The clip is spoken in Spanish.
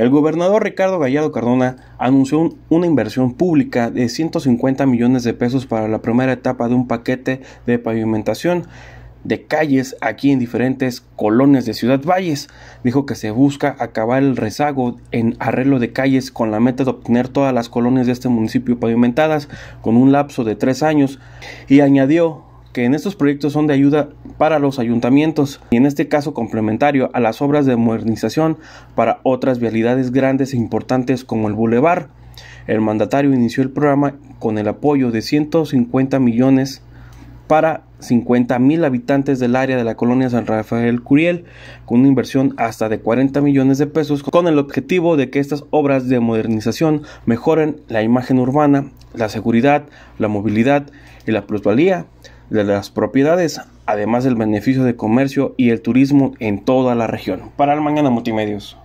El gobernador Ricardo Gallardo Cardona anunció una inversión pública de 150 millones de pesos para la primera etapa de un paquete de pavimentación de calles aquí en diferentes colonias de Ciudad Valles. Dijo que se busca acabar el rezago en arreglo de calles con la meta de obtener todas las colonias de este municipio pavimentadas con un lapso de tres años y añadió que en estos proyectos son de ayuda para los ayuntamientos y en este caso complementario a las obras de modernización para otras vialidades grandes e importantes como el Boulevard. El mandatario inició el programa con el apoyo de 150 millones para 50 mil habitantes del área de la colonia San Rafael Curiel, con una inversión hasta de 40 millones de pesos, con el objetivo de que estas obras de modernización mejoren la imagen urbana, la seguridad, la movilidad y la plusvalía de las propiedades, además del beneficio de comercio y el turismo en toda la región. Para el Mañana Multimedios.